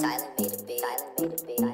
Silent made a beat. Silent made a beat.